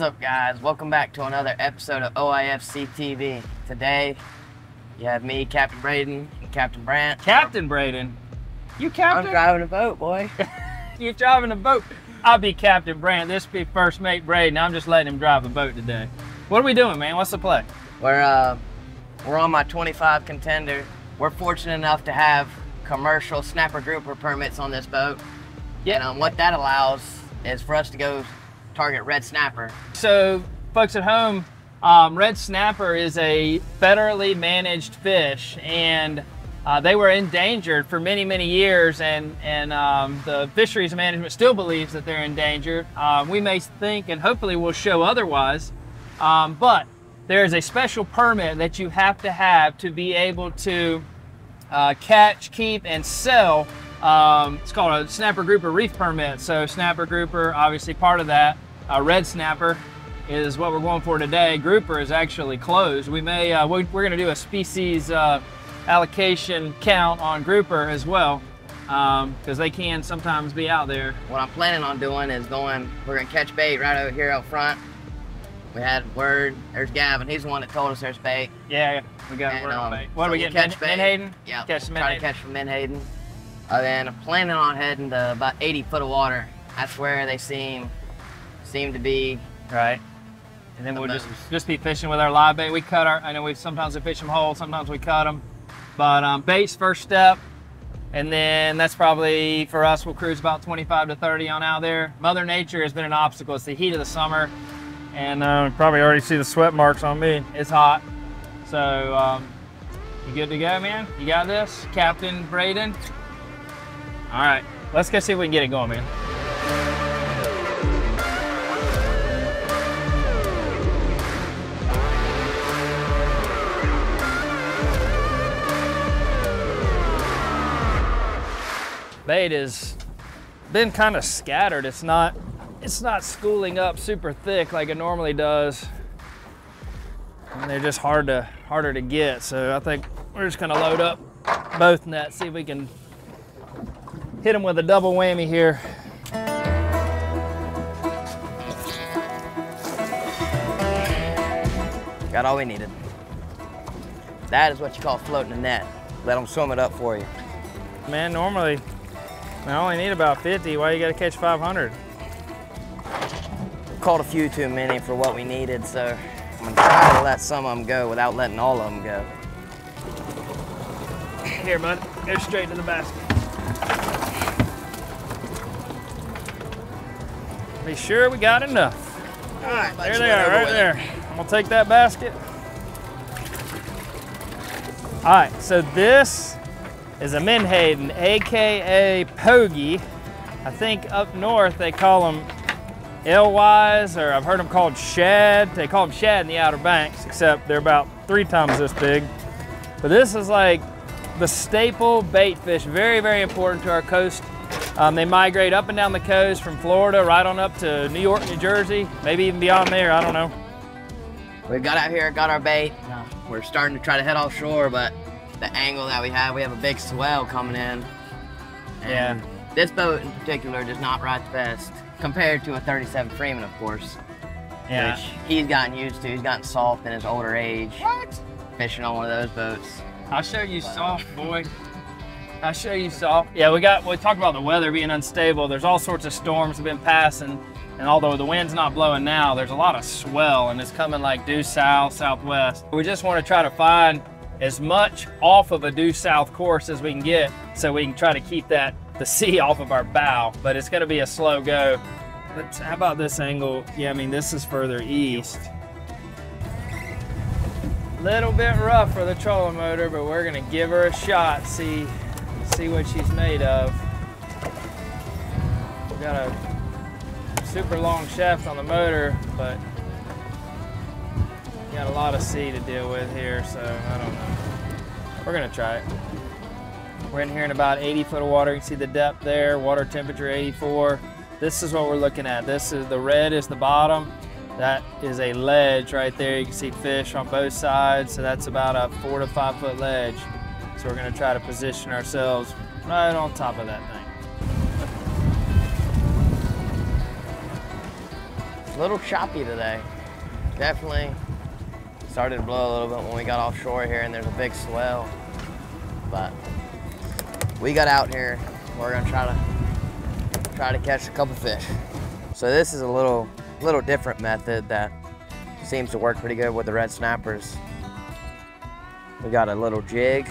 What's up, guys? Welcome back to another episode of OIFC TV. Today, you have me, Captain Brayden, and Captain Brant. Captain Brayden. You Captain? I'm driving a boat, boy. You're driving a boat. I'll be Captain Brant. This be first mate Brayden. I'm just letting him drive a boat today. What are we doing, man? What's the play? We're uh, we're on my 25 contender. We're fortunate enough to have commercial snapper grouper permits on this boat. Yeah. And um, what that allows is for us to go target red snapper. So, folks at home, um, red snapper is a federally managed fish, and uh, they were endangered for many, many years, and and um, the fisheries management still believes that they're endangered. Um, we may think, and hopefully, will show otherwise, um, but there is a special permit that you have to have to be able to uh, catch, keep, and sell. Um, it's called a snapper grouper reef permit. So snapper grouper, obviously part of that. Uh, red snapper is what we're going for today. Grouper is actually closed. We may uh, we, we're going to do a species uh, allocation count on grouper as well because they can sometimes be out there. What I'm planning on doing is going. We're gonna catch bait right over here out front. We had word. There's Gavin. He's the one that told us there's bait. Yeah, we got And, word on um, bait. What so are we getting? catch Min- bait. Menhaden? Yeah, Catch some try to Menhaden. catch from Menhaden. Uh, then I'm planning on heading to about 80 foot of water. That's where they seem seem to be. Right. And then The we'll just most. just be fishing with our live bait. We cut our. I know we sometimes we fish them whole, sometimes we cut them, but um, bait's first step, and then that's probably for us. We'll cruise about 25 to 30 on out there. Mother Nature has been an obstacle. It's the heat of the summer, and uh, probably already see the sweat marks on me. It's hot, so um, you good to go, man? You got this, Captain Brayden. All right, let's go see if we can get it going, man. bait has been kind of scattered. It's not it's not schooling up super thick like it normally does. And they're just hard to harder to get. So I think we're just gonna load up both nets, see if we can hit them with a double whammy here. Got all we needed. That is what you call floating a net. Let them swim it up for you. Man, normally I only need about 50. Why you gotta catch 500? Caught a few too many for what we needed, so I'm gonna try to let some of them go without letting all of them go. Here, bud. Go straight to the basket. Be sure we got enough. All right, There they are, right there. I'm gonna take that basket. All right, so this is a Menhaden, AKA Pogie. I think up north they call them Alewives, or I've heard them called shad. They call them shad in the Outer Banks, except they're about three times this big. But this is like the staple bait fish, very, very important to our coast. Um, they migrate up and down the coast from Florida right on up to New York, New Jersey, maybe even beyond there, I don't know. We got out here, got our bait. We're starting to try to head offshore, but the angle that we have, we have a big swell coming in. Yeah. This boat in particular does not ride the best compared to a 37 Freeman, of course, which he's gotten used to. He's gotten soft in his older age, What? fishing on one of those boats. I'll show you soft, boy. I'll show you soft. Yeah, we got, we talked about the weather being unstable. There's all sorts of storms have been passing. And although the wind's not blowing now, there's a lot of swell and it's coming like due south, southwest. We just want to try to find as much off of a due south course as we can get so we can try to keep that, the sea off of our bow. But it's going to be a slow go. But how about this angle? Yeah, I mean, this is further east. Little bit rough for the trolling motor, but we're gonna give her a shot, see see what she's made of. We got a super long shaft on the motor, but got a lot of sea to deal with here, so I don't know. We're gonna try it. We're in here in about 80 foot of water. You can see the depth there, water temperature 84. This is what we're looking at. This is the red is the bottom. That is a ledge right there. You can see fish on both sides. So that's about a four to five foot ledge. So we're gonna try to position ourselves right on top of that thing. a little choppy today. Definitely started to blow a little bit when we got offshore here and there's a big swell. But we got out here. We're gonna try to try to catch a couple fish. So this is a little little different method that seems to work pretty good with the red snappers. We got a little jig.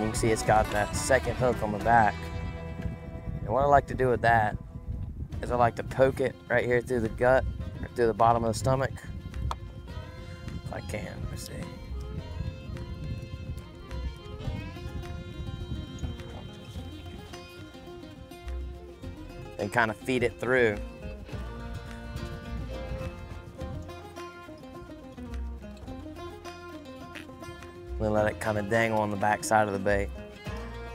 And you can see it's got that second hook on the back. And what I like to do with that is I like to poke it right here through the gut, or through the bottom of the stomach. If I can, let me see. And kind of feed it through. Then let it kind of dangle on the back side of the bait.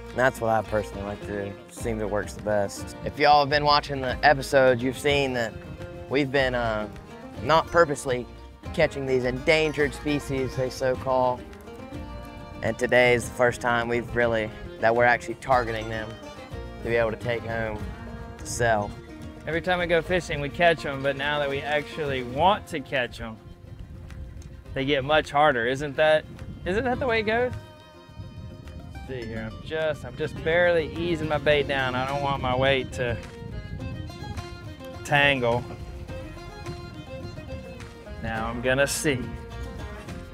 And that's what I personally like to do. Seems it works the best. If y'all have been watching the episodes, you've seen that we've been uh, not purposely catching these endangered species, they so call. And today is the first time we've really, that we're actually targeting them to be able to take home to sell. Every time we go fishing, we catch them, but now that we actually want to catch them, they get much harder. Isn't that, isn't that the way it goes? Let's see here, I'm just, I'm just barely easing my bait down. I don't want my weight to tangle. Now I'm gonna see.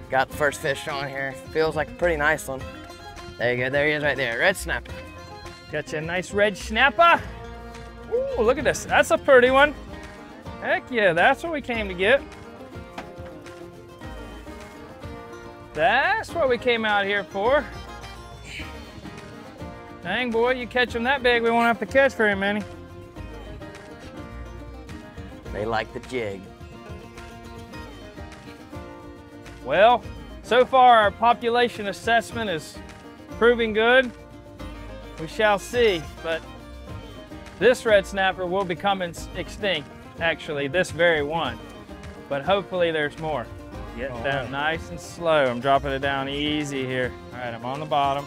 Got the first fish on here. Feels like a pretty nice one. There you go, there he is right there, red snapper. Got you a nice red snapper. Ooh, look at this. That's a pretty one. Heck yeah, that's what we came to get. That's what we came out here for. Dang, boy, you catch them that big, we won't have to catch very many. They like the jig. Well, so far our population assessment is proving good. We shall see, but this red snapper will become extinct, actually, this very one. But hopefully there's more. Get All down right. nice and slow. I'm dropping it down easy here. All right, I'm on the bottom.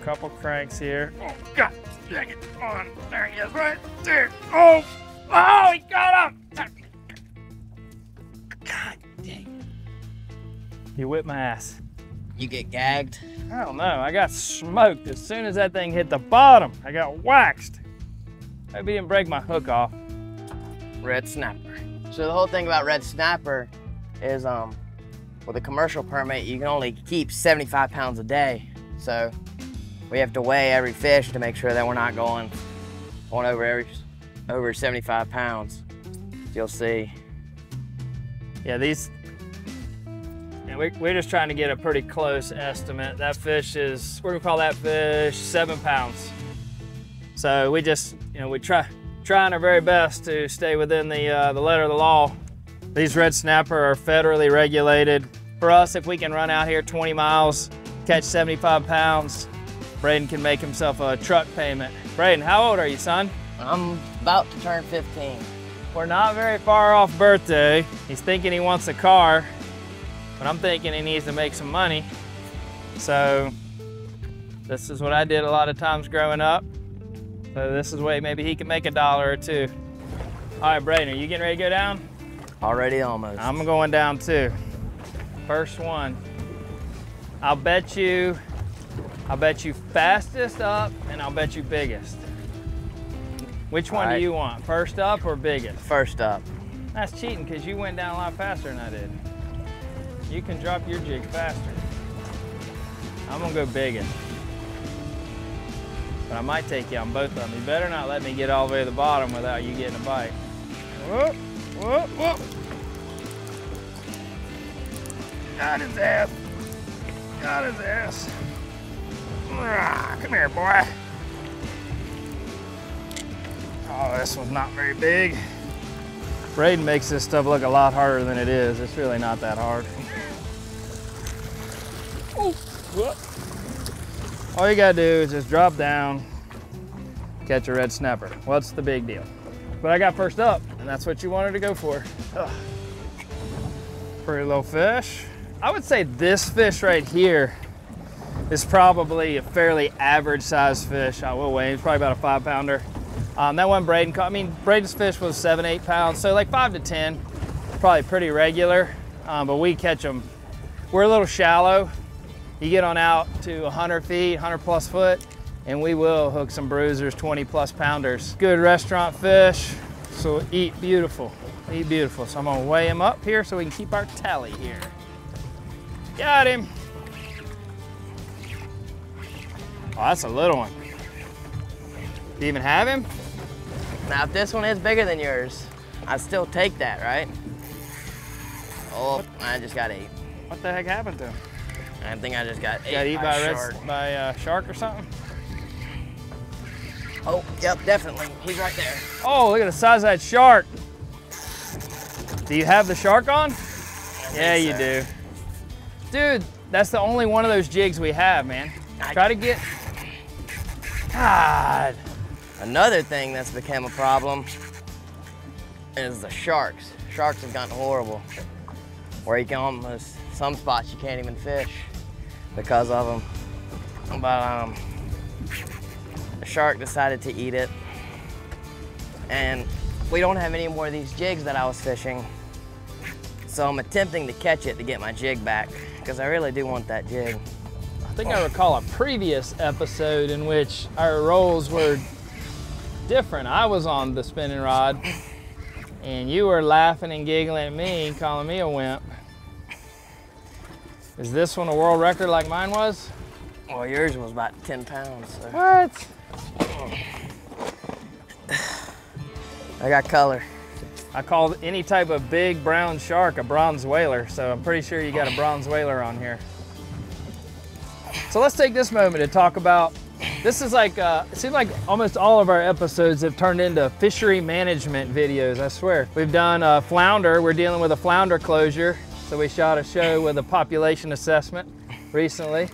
A couple cranks here. Oh, God dang it. Come on. There he is, right there. Oh, oh, he got him. God dang You whipped my ass. You get gagged? I don't know. I got smoked as soon as that thing hit the bottom. I got waxed. Maybe didn't break my hook off. Red snapper. So the whole thing about red snapper is um, with a commercial permit, you can only keep 75 pounds a day. So we have to weigh every fish to make sure that we're not going, over every, over 75 pounds. You'll see. Yeah, these, and we, we're just trying to get a pretty close estimate. That fish is, we're gonna call that fish seven pounds. So we just, you know, we try, trying our very best to stay within the, uh, the letter of the law these red snapper are federally regulated. For us, if we can run out here 20 miles, catch 75 pounds, Brayden can make himself a truck payment. Brayden, how old are you, son? I'm about to turn 15. We're not very far off birthday. He's thinking he wants a car, but I'm thinking he needs to make some money. So this is what I did a lot of times growing up. So this is way maybe he can make a dollar or two. All right, Brayden, are you getting ready to go down? Already almost. I'm going down too. First one. I'll bet you, I'll bet you fastest up and I'll bet you biggest. Which one right. do you want? First up or biggest? First up. That's cheating because you went down a lot faster than I did. You can drop your jig faster. I'm gonna go biggest. But I might take you on both of them. You better not let me get all the way to the bottom without you getting a bite. Whoop. Whoop, whoop. Got his ass. Got his ass. Come here, boy. Oh, this one's not very big. Brayden makes this stuff look a lot harder than it is. It's really not that hard. All you gotta do is just drop down, catch a red snapper. What's the big deal? But I got first up, and that's what you wanted to go for. Ugh. Pretty little fish. I would say this fish right here is probably a fairly average sized fish. I will weigh, it's probably about a five pounder. Um, that one Brayden caught, I mean, Brayden's fish was seven, eight pounds, so like five to 10, probably pretty regular, um, but we catch them. We're a little shallow. You get on out to 100 feet, 100 plus foot, and we will hook some bruisers, 20 plus pounders. Good restaurant fish, so eat beautiful, eat beautiful. So I'm gonna weigh him up here so we can keep our tally here. Got him. Oh, that's a little one. Do you even have him? Now, if this one is bigger than yours, I'd still take that, right? Oh, I just got eight. What the heck happened to him? I think I just got eight Got eaten by, by, a a shark. by a shark or something? Oh, yep, definitely. He's right there. Oh, look at the size of that shark. Do you have the shark on? Yeah, you so. do. Dude, that's the only one of those jigs we have, man. I- Try to get. God. Another thing that's become a problem is the sharks. Sharks have gotten horrible. Where you can almost, some spots you can't even fish because of them. But um, the shark decided to eat it. And we don't have any more of these jigs that I was fishing. So I'm attempting to catch it to get my jig back because I really do want that jig. I think I recall a previous episode in which our roles were different. I was on the spinning rod, and you were laughing and giggling at me, calling me a wimp. Is this one a world record like mine was? Well, yours was about 10 pounds. So. What? I got color. I call any type of big brown shark a bronze whaler, so I'm pretty sure you got a bronze whaler on here. So let's take this moment to talk about. This is like, uh, it seems like almost all of our episodes have turned into fishery management videos, I swear. We've done a flounder, we're dealing with a flounder closure. So we shot a show with a population assessment recently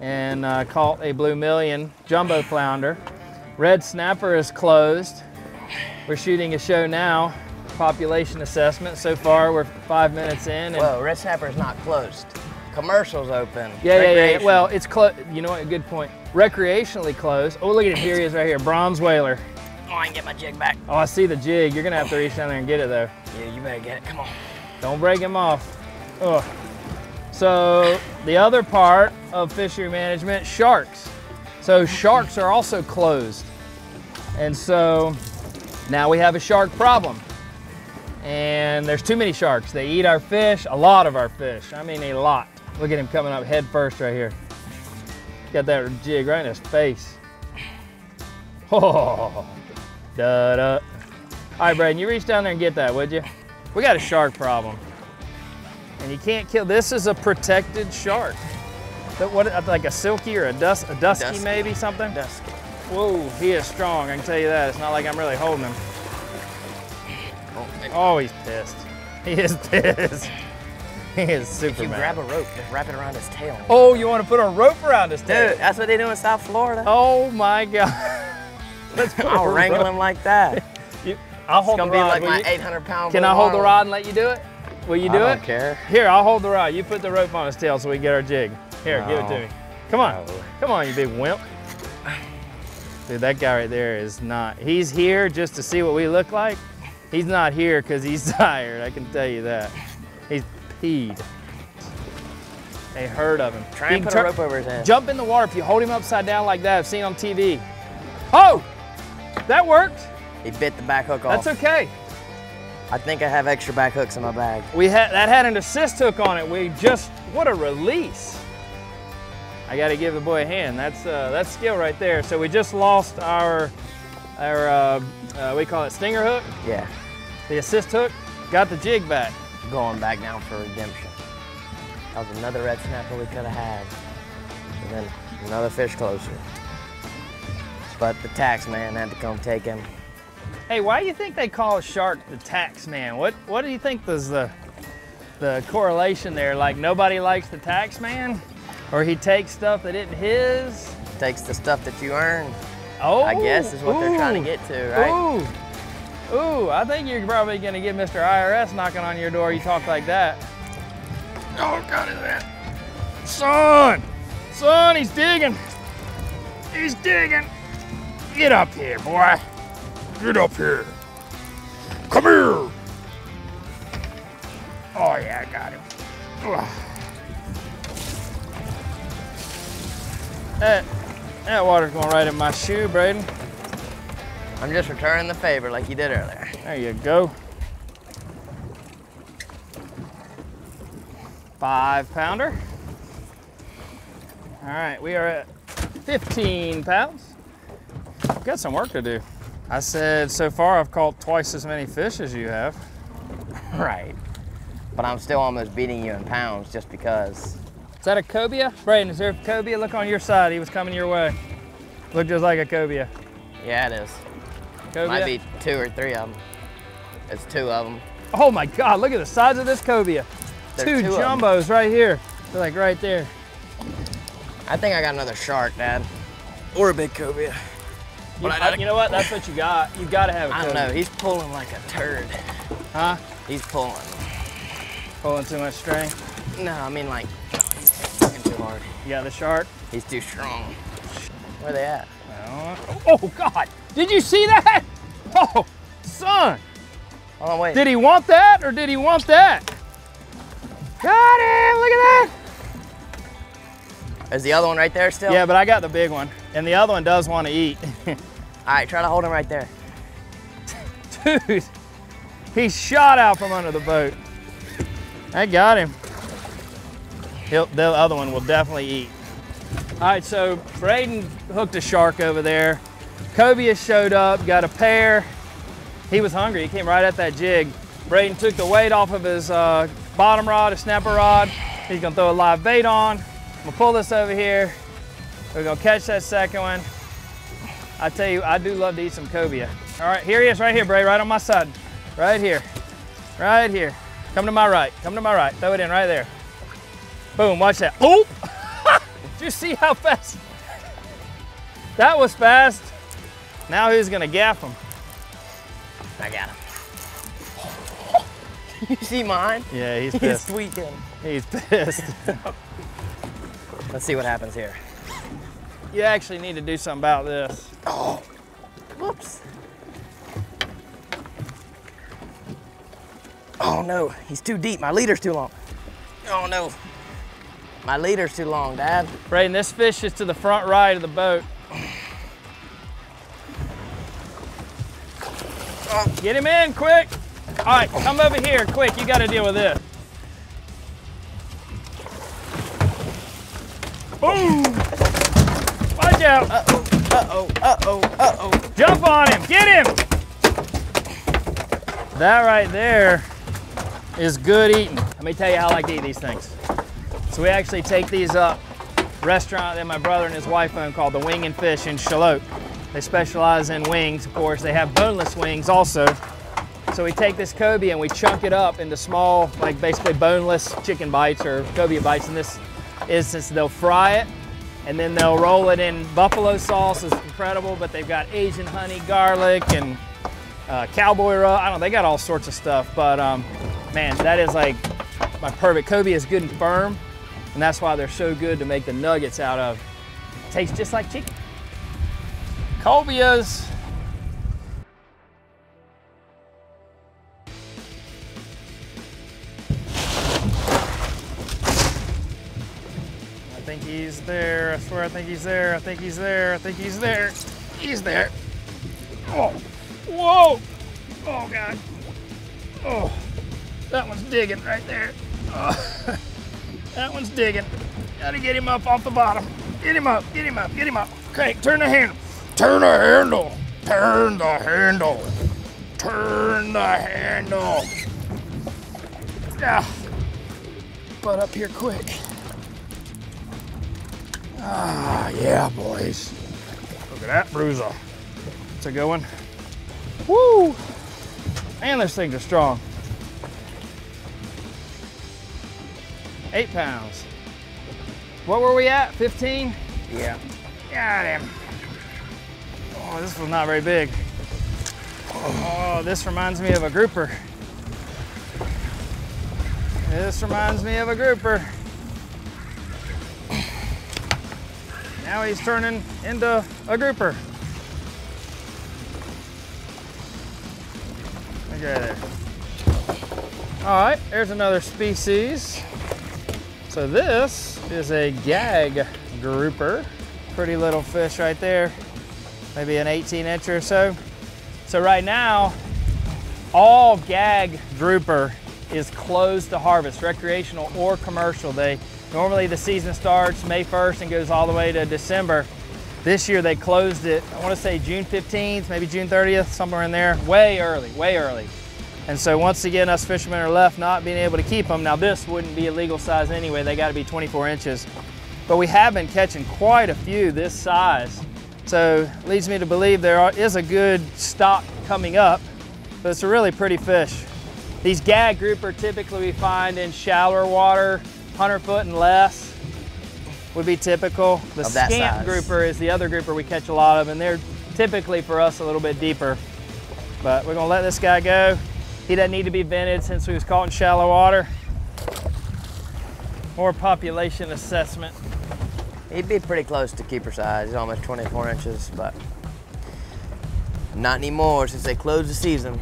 and uh, caught a blue million jumbo flounder. Red snapper is closed. We're shooting a show now, population assessment. So far, we're five minutes in. And Whoa, Red Snapper's not closed. Commercial's open. yeah, yeah, yeah. Well, it's closed. You know what? Good point. Recreationally closed. Oh, look at him. Here he is right here. Bronze whaler. oh, I can get my jig back. Oh, I see the jig. You're going to have to reach down there and get it, though. Yeah, you better get it. Come on. Don't break him off. Ugh. So the other part of fishery management, sharks. So sharks are also closed. And so now we have a shark problem. And there's too many sharks. They eat our fish, a lot of our fish. I mean a lot. Look at him coming up head first right here. Got that jig right in his face. Oh, da da. All right, Brayden, you reach down there and get that, would you? We got a shark problem. And you can't kill, this is a protected shark. That what, like a silky or a, dus, a dusky, Dusky. maybe something? Dusk. Whoa, he is strong, I can tell you that. It's not like I'm really holding him. Oh. Oh, he's pissed. He is pissed. He is super if you mad. grab a rope, just wrap it around his tail. Oh, you want to put a rope around his tail? Dude, that's what they do in South Florida. Oh my God. Let's I'll wrangle rope- him like that. You- I'll hold It's gonna the be like my 800 pound. Can I hold the rod and let you do it? Will you do I it? don't care. Here, I'll hold the rod. You put the rope on his tail so we can get our jig. Here, give it to me. Come on. No. Come on, you big wimp. Dude, that guy right there is not. He's here just to see what we look like. He's not here because he's tired, I can tell you that. He's peed. They heard of him. Try He and put a rope over his head. Jump in the water if you hold him upside down like that. I've seen on TV. Oh, that worked. He bit the back hook off. That's okay. I think I have extra back hooks in my bag. We had that had an assist hook on it. We just what a release. I got to give the boy a hand. That's uh, that's skill right there. So we just lost our our uh, uh, we call it stinger hook, Yeah, the assist hook. Got the jig back. going back down for redemption. That was another red snapper we could have had. And then another fish closer. But the tax man had to come take him. Hey, why do you think they call a shark the tax man? What what do you think is the the correlation there? Like nobody likes the tax man, or he takes stuff that isn't his? Takes the stuff that you earn, Oh, I guess is what they're trying to get to, right? Ooh, ooh, I think you're probably gonna get Mr. IRS knocking on your door. You talk like that. Oh, God, is that? Son, son, he's digging. He's digging. Get up here, boy. Get up here. Come here. Oh yeah, I got him. Ugh. That, that water's going right in my shoe, Brayden. I'm just returning the favor like you did earlier. There you go. Five pounder. All right, we are at 15 pounds. Got some work to do. I said so far I've caught twice as many fish as you have. Right. But I'm still almost beating you in pounds just because. Is that a cobia? Brayden, is there a cobia? Look on your side. He was coming your way. Look just like a cobia. Yeah, it is. Cobia? Might be two or three of them. It's two of them. Oh my God, look at the size of this cobia. Two two jumbos right here. They're like right there. I think I got another shark, Dad. Or a big cobia. You, I you know what? That's what you got. You got to have a I don't know. He's pulling like a turd. Huh? He's pulling. Pulling too much string. No, I mean like he's fucking too hard. You got the shark. He's too strong. Where they at? Oh God! Did you see that? Oh, son! Hold on, wait. Did he want that or did he want that? Got him! Look at that! Is the other one right there still? Yeah, but I got the big one, and the other one does want to eat. All right, try to hold him right there. Dude, he shot out from under the boat. I got him. He'll, the other one will definitely eat. All right, so Brayden hooked a shark over there. Cobia showed up, got a pair. He was hungry, he came right at that jig. Brayden took the weight off of his uh, bottom rod, a snapper rod. He's gonna throw a live bait on. I'm gonna pull this over here. We're gonna catch that second one. I tell you, I do love to eat some cobia. All right, here he is right here, Bray, right on my side. Right here, right here. Come to my right, come to my right. Throw it in right there. Boom, watch that. Oh! Did you see how fast? That was fast. Now who's gonna gaff him? I got him. you see mine? Yeah, he's pissed. He's tweaking. He's pissed. Let's see what happens here. You actually need to do something about this. Oh, whoops. Oh no, he's too deep. My leader's too long. Oh no. My leader's too long, Dad. Brayden, this fish is to the front right of the boat. Oh. Get him in, quick. All right, come over here, quick. You got to deal with this. Boom! Watch out. Uh-oh, uh-oh, uh-oh. Jump on him. Get him. That right there is good eating. Let me tell you how I like to eat these things. So we actually take these up. Restaurant that my brother and his wife own called the Wing and Fish in Charlotte. They specialize in wings, of course. They have boneless wings also. So we take this cobia and we chunk it up into small, like basically boneless chicken bites or cobia bites. In this instance, they'll fry it and then they'll roll it in buffalo sauce. It's incredible, but they've got Asian honey, garlic, and uh, cowboy rub. I don't know, they got all sorts of stuff. But um, man, that is like my perfect. Kobe is good and firm, and that's why they're so good to make the nuggets out of. Tastes just like chicken. Cobias. He's there. I swear I think he's there. I think he's there. I think he's there. He's there. Oh, whoa. Oh, God. Oh, that one's digging right there. Oh, that one's digging. Gotta get him up off the bottom. Get him up, get him up, get him up. Okay, turn the handle. Turn the handle. Turn the handle. Turn the handle. Yeah. Butt up here quick. Ah, yeah, boys. Look at that bruiser. It's a good one. Woo! And this things are strong. Eight pounds. What were we at? 15? Yeah. Got him. Oh, this was not very big. Oh, this reminds me of a grouper. This reminds me of a grouper. Now he's turning into a grouper. There. All right, there's another species. So this is a gag grouper. Pretty little fish right there. Maybe an 18 inch or so. So right now, all gag grouper is closed to harvest, recreational or commercial. They normally the season starts May 1st and goes all the way to December. This year they closed it, I want to say June 15th, maybe June 30th, somewhere in there, way early, way early. And so once again, us fishermen are left not being able to keep them. Now this wouldn't be a legal size anyway, they gotta be 24 inches. But we have been catching quite a few this size. So leads me to believe there are, is a good stock coming up, but it's a really pretty fish. These gag grouper typically we find in shallower water, 100 foot and less would be typical. The scamp size. grouper is the other grouper we catch a lot of and they're typically for us a little bit deeper. But we're gonna let this guy go. He doesn't need to be vented since we was caught in shallow water. More population assessment. He'd be pretty close to keeper size. He's almost 24 inches, but not anymore since they closed the season.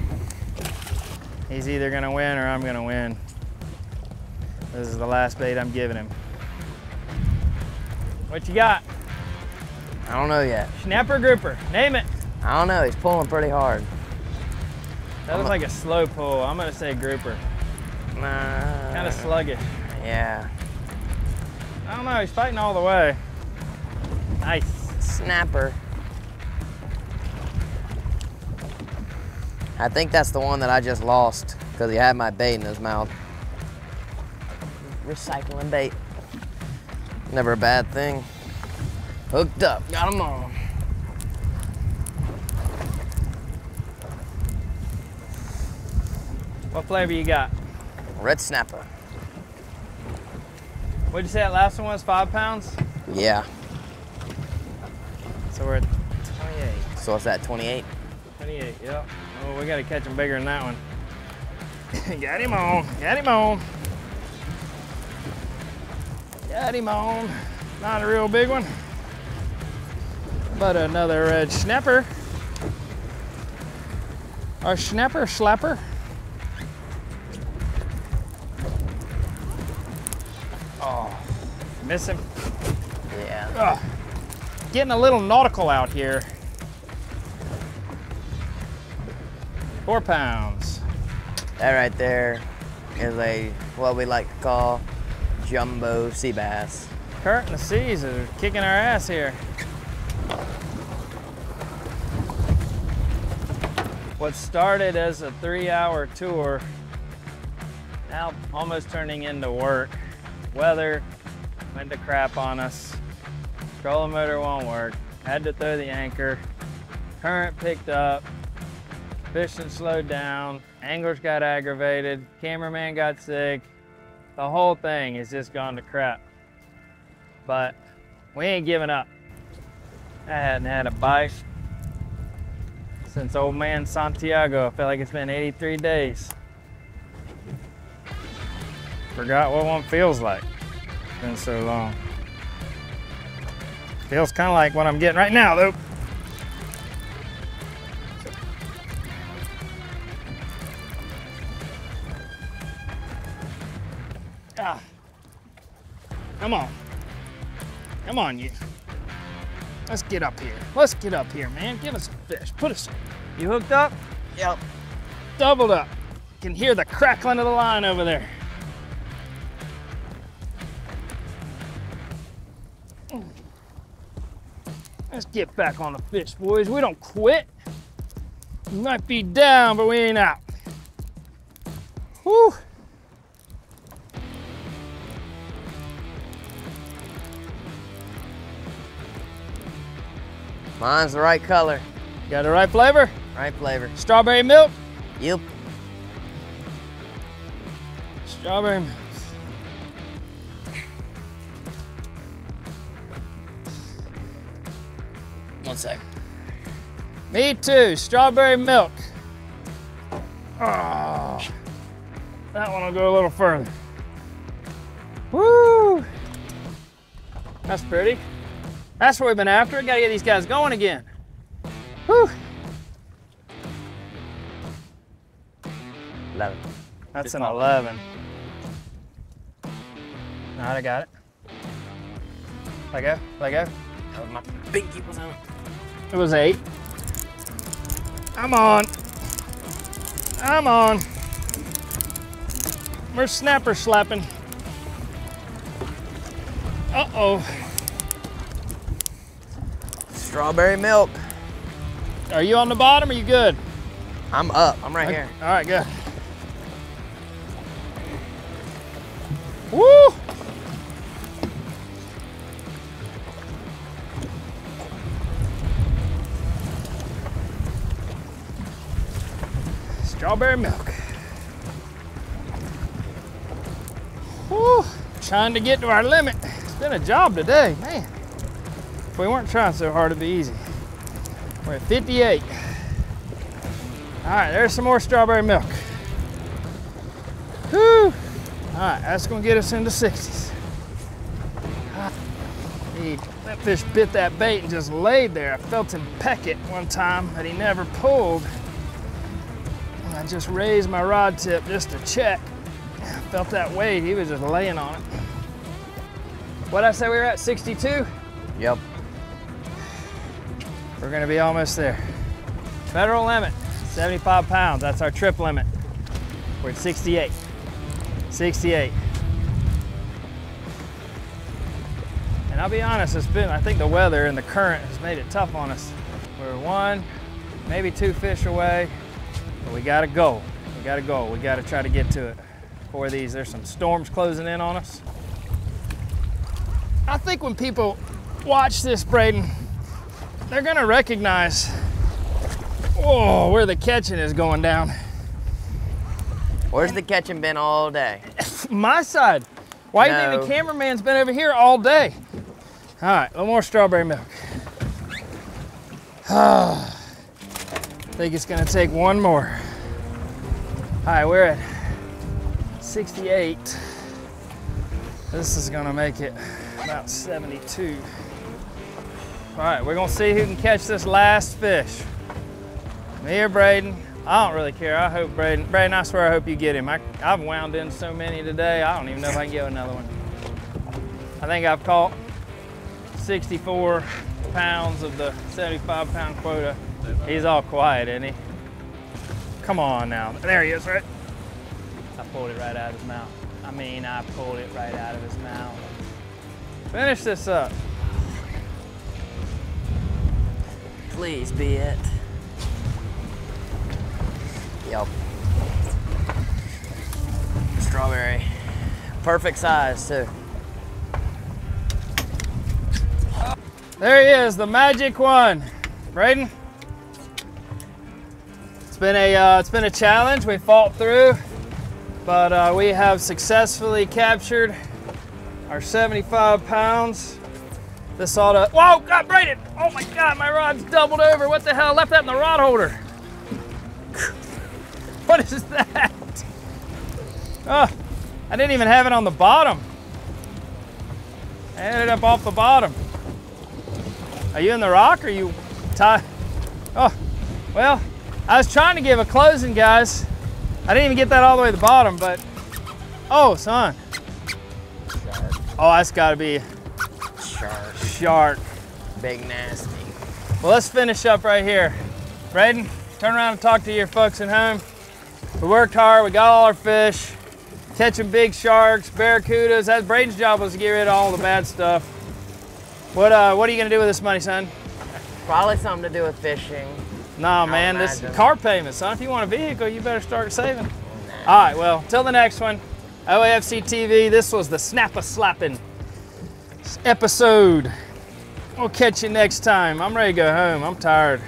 He's either gonna win or I'm gonna win. This is the last bait I'm giving him. What you got? I don't know yet. Snapper grouper, name it. I don't know. He's pulling pretty hard. That looks like a slow pull. I'm gonna say grouper. Nah. Kind of sluggish. Yeah. I don't know, he's fighting all the way. Nice. Snapper. I think that's the one that I just lost because he had my bait in his mouth. Recycling bait. Never a bad thing. Hooked up, got him on. What flavor you got? Red snapper. What'd you say that last one was? Five pounds? Yeah. So we're at 28. So what's that, 28? 28, yep. Oh, we gotta catch him bigger than that one. got him on, got him on. Got him on. Not a real big one, but another red snapper. Our snapper slapper. Oh, miss him. Yeah. Ugh. Getting a little nautical out here. Four pounds. That right there is a, what we like to call jumbo sea bass. Current and the seas are kicking our ass here. What started as a three hour tour, now almost turning into work. Weather went to crap on us. Trolling motor won't work. Had to throw the anchor. Current picked up. Fishing slowed down. Anglers got aggravated. Cameraman got sick. The whole thing has just gone to crap. But we ain't giving up. I hadn't had a bite since old man Santiago. I feel like it's been 83 days. Forgot what one feels like. It's been so long. Feels kind of like what I'm getting right now, though. Come on. Come on, you. Let's get up here. Let's get up here, man. Give us a fish. Put us. You hooked up? Yep. Doubled up. Can hear the crackling of the line over there. Let's get back on the fish, boys. We don't quit. We might be down, but we ain't out. Whew. Mine's the right color, Got the right flavor? right flavor. Strawberry milk? Yep. Strawberry milk. One sec. Me too, strawberry milk. Oh, that one will go a little further. Woo! That's pretty. That's what we've been after. Gotta get these guys going again. Whew. That's Just an call 11. All right, I got it. Let go, let go. That was my pinky was on it. It was eight. I'm on. I'm on. We're snapper slapping. Uh-oh. Strawberry milk. Are you on the bottom? Are you good? I'm up. I'm right here. All right, good. Woo! Strawberry milk. Woo! Trying to get to our limit. It's been a job today, man. If we weren't trying so hard, it'd be easy. We're at 58. All right, there's some more strawberry milk. Whew. All right, that's gonna get us into 60s. Ah, He, that fish bit that bait and just laid there. I felt him peck it one time, but he never pulled. And I just raised my rod tip just to check. I felt that weight, he was just laying on it. What'd I say we were at, 62? Yep. We're gonna be almost there. Federal limit, 75 pounds. That's our trip limit. We're at 68. 68. And I'll be honest, it's been, I think the weather and the current has made it tough on us. We're one, maybe two fish away, but we gotta go. We gotta go. We gotta try to get to it. Before these, there's some storms closing in on us. I think when people watch this, Brayden, they're gonna recognize, oh, where the catching is going down. Where's the catching been all day? My side. Why do you think the cameraman's been over here all day? All right, a little more strawberry milk. I think it's gonna take one more. All right, we're at 68. This is gonna make it about 72. All right, we're gonna see who can catch this last fish. Me or Brayden? I don't really care. I hope Brayden. Brayden, I swear I hope you get him. I, I've wound in so many today. I don't even know if I can get another one. I think I've caught 64 pounds of the 75 pound quota. He's all quiet, isn't he? Come on now. There he is, right? I pulled it right out of his mouth. I mean, I pulled it right out of his mouth. Finish this up. Please be it. Yep. Strawberry. Perfect size too. There he is, the magic one. Brayden. It's been a uh, it's been a challenge. We fought through, but uh, we have successfully captured our 75 pounds. Ought to. Whoa, got Brayden! Oh my God, my rod's doubled over. What the hell? I left that in the rod holder. What is that? Oh, I didn't even have it on the bottom. I ended up off the bottom. Are you in the rock or you tie? Oh, well, I was trying to give a closing, guys. I didn't even get that all the way to the bottom, but, oh, son. Oh, that's gotta be Shark. Big nasty. Well, let's finish up right here. Brayden, turn around and talk to your folks at home. We worked hard, we got all our fish, catching big sharks, barracudas. That Brayden's job was to get rid of all the bad stuff. What uh, what are you gonna do with this money, son? Probably something to do with fishing. Nah, man, this car payment, son. If you want a vehicle, you better start saving. All right, well, till the next one. OIFC TV, this was the Snappa Slapping episode. We'll catch you next time. I'm ready to go home. I'm tired.